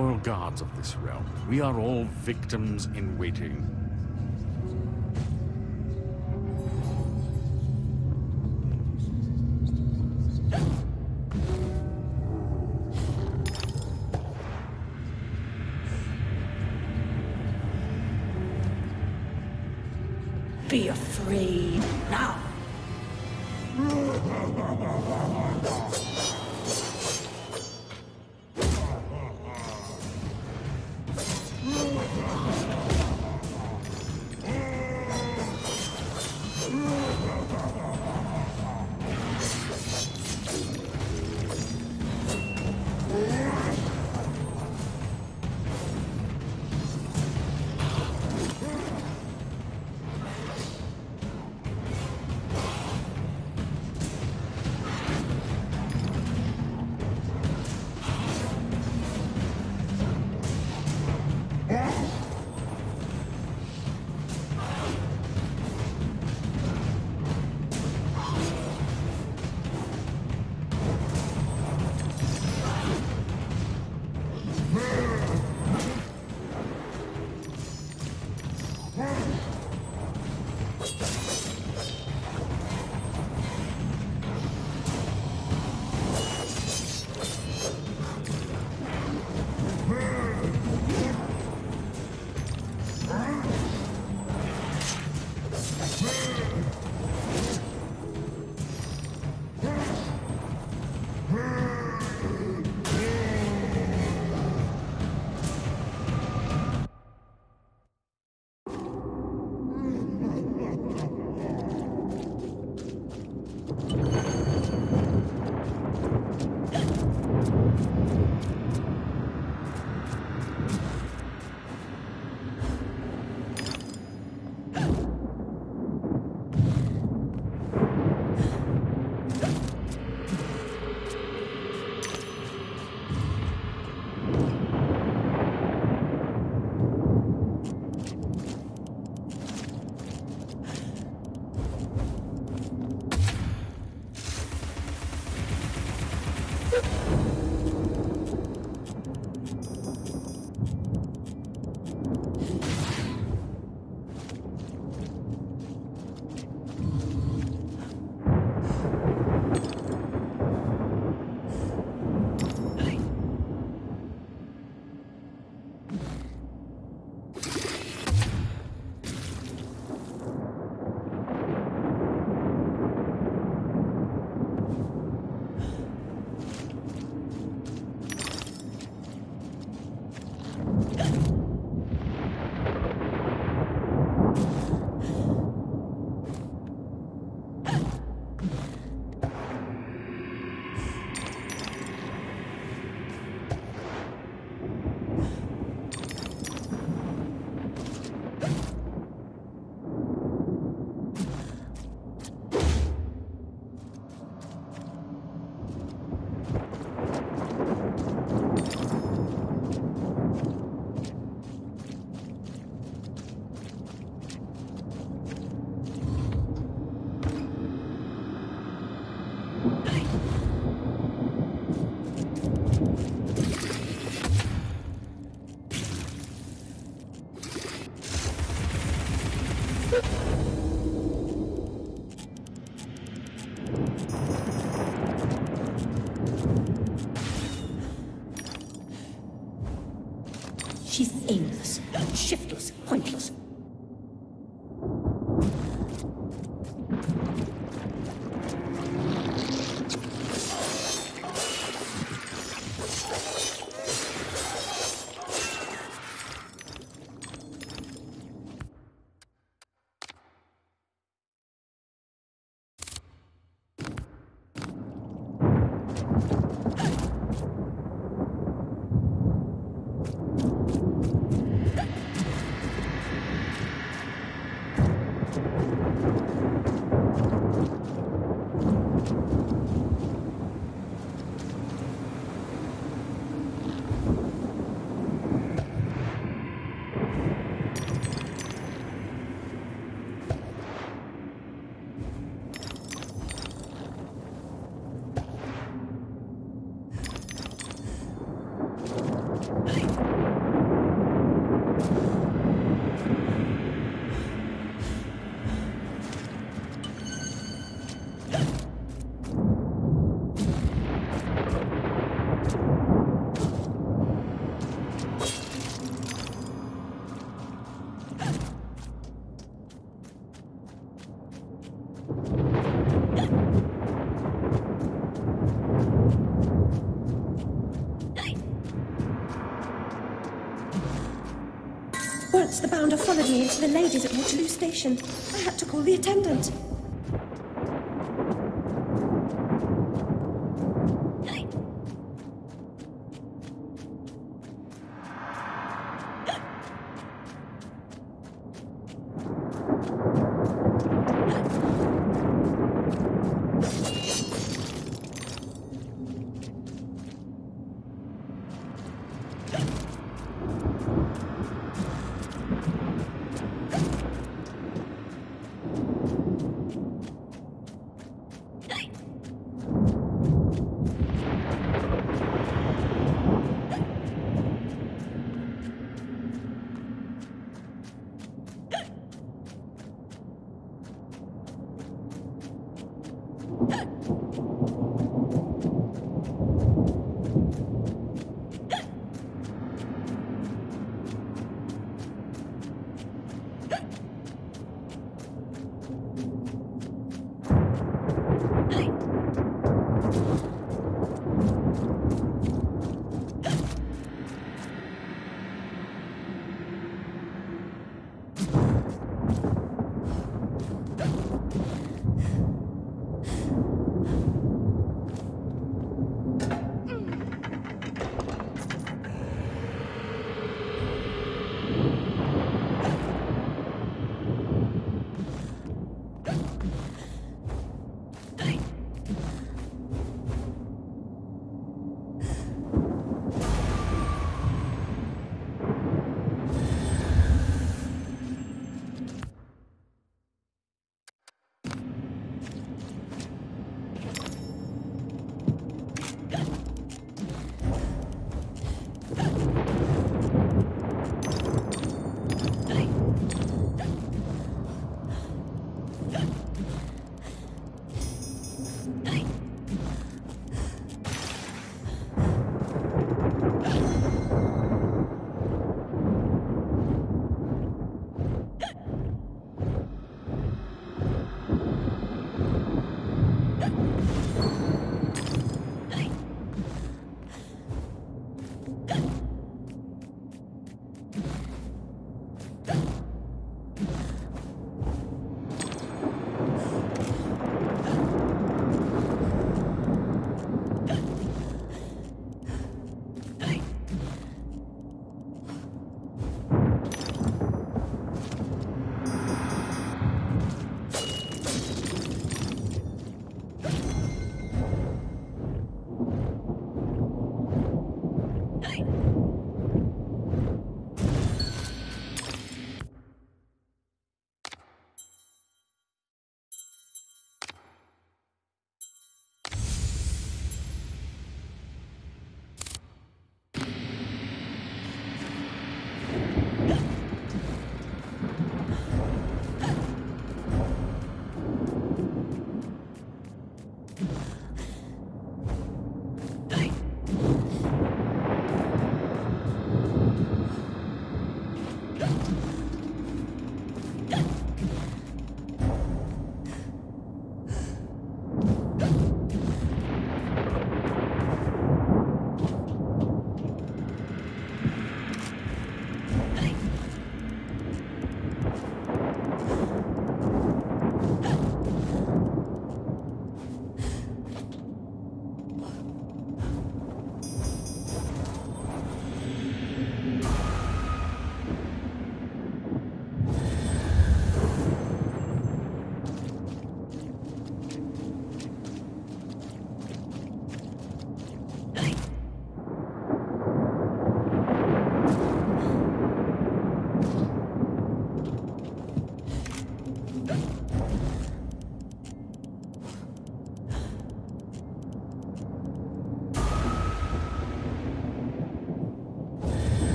royal guards of this realm. We are all victims in waiting. Into the ladies at Waterloo Station. I had to call the attendant.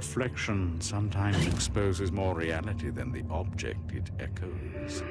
Reflection sometimes exposes more reality than the object it echoes.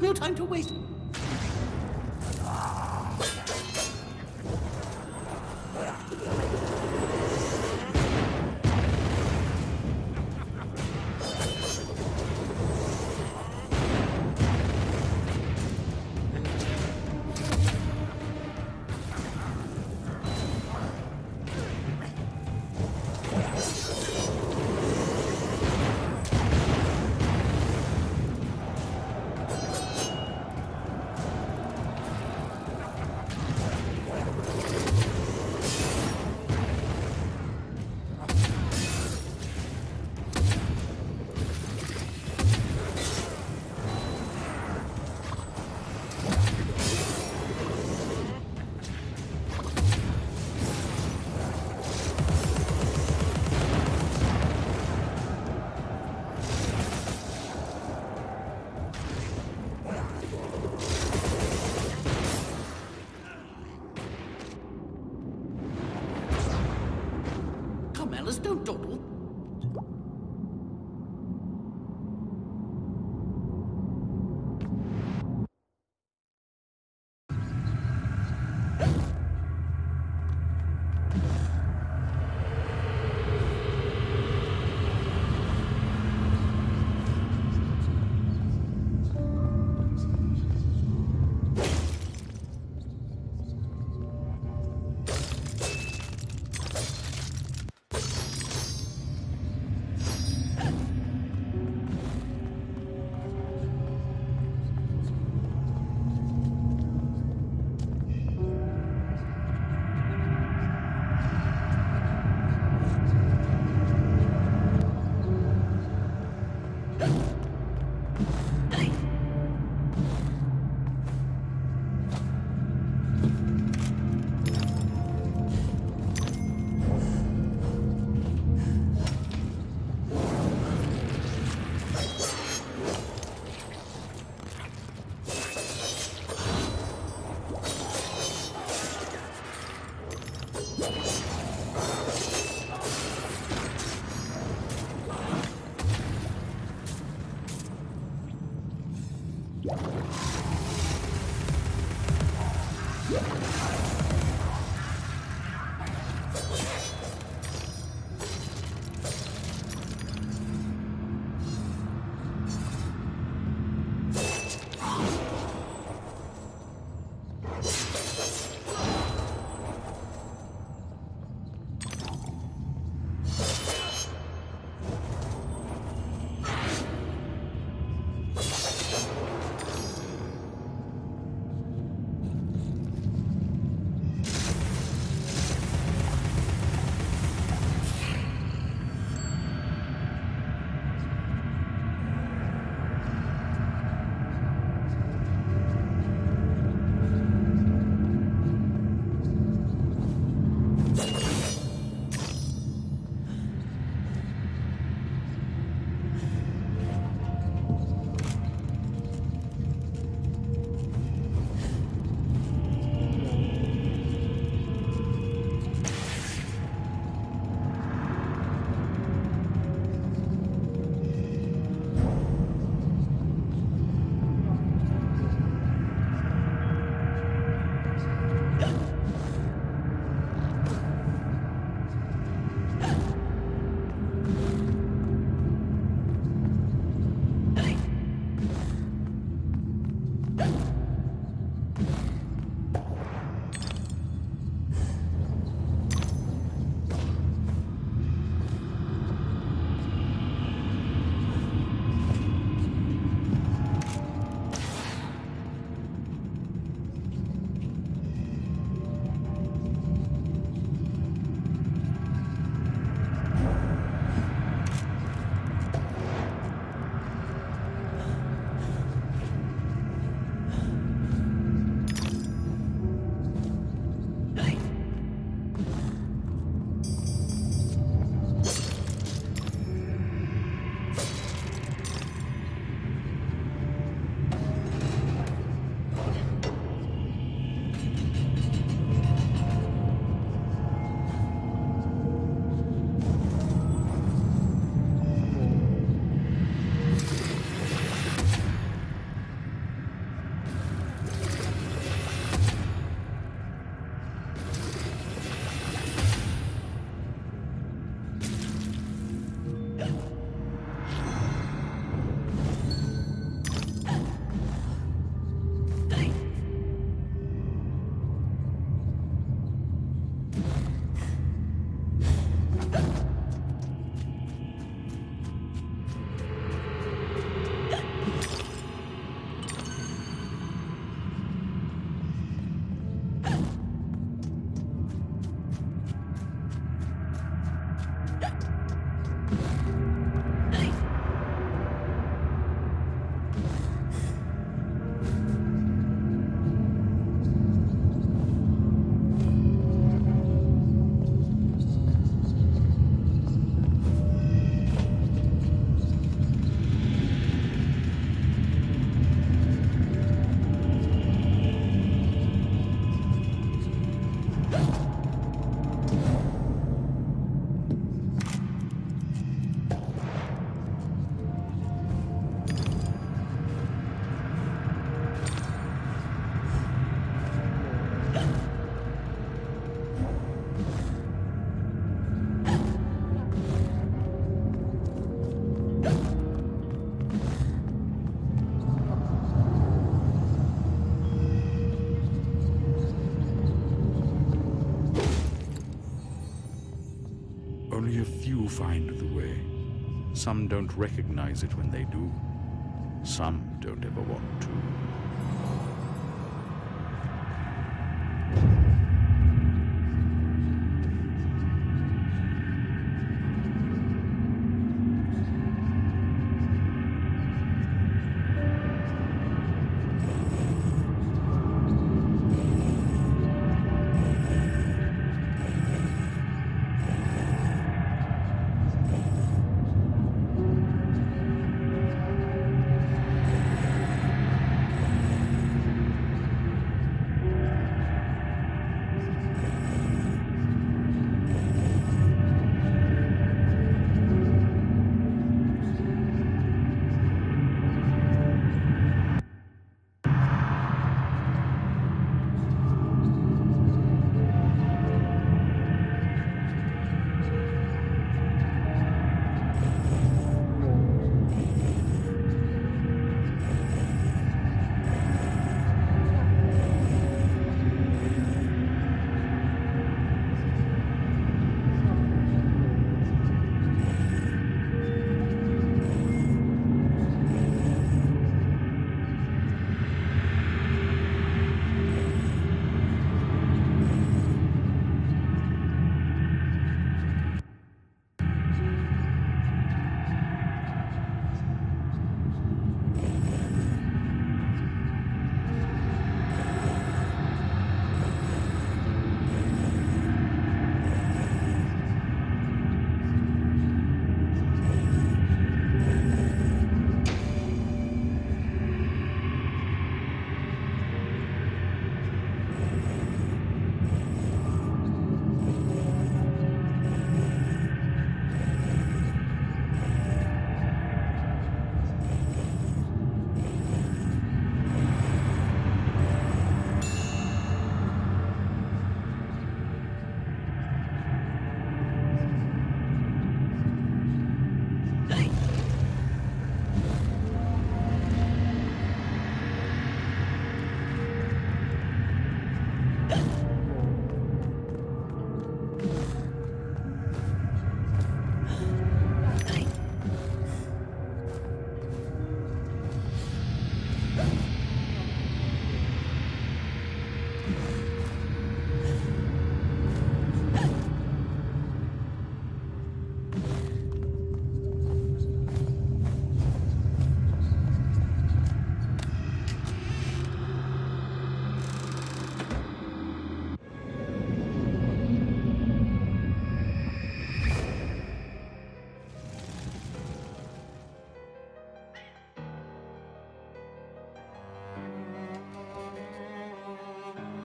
No time to waste. Some don't recognize it when they do. Some don't ever want to.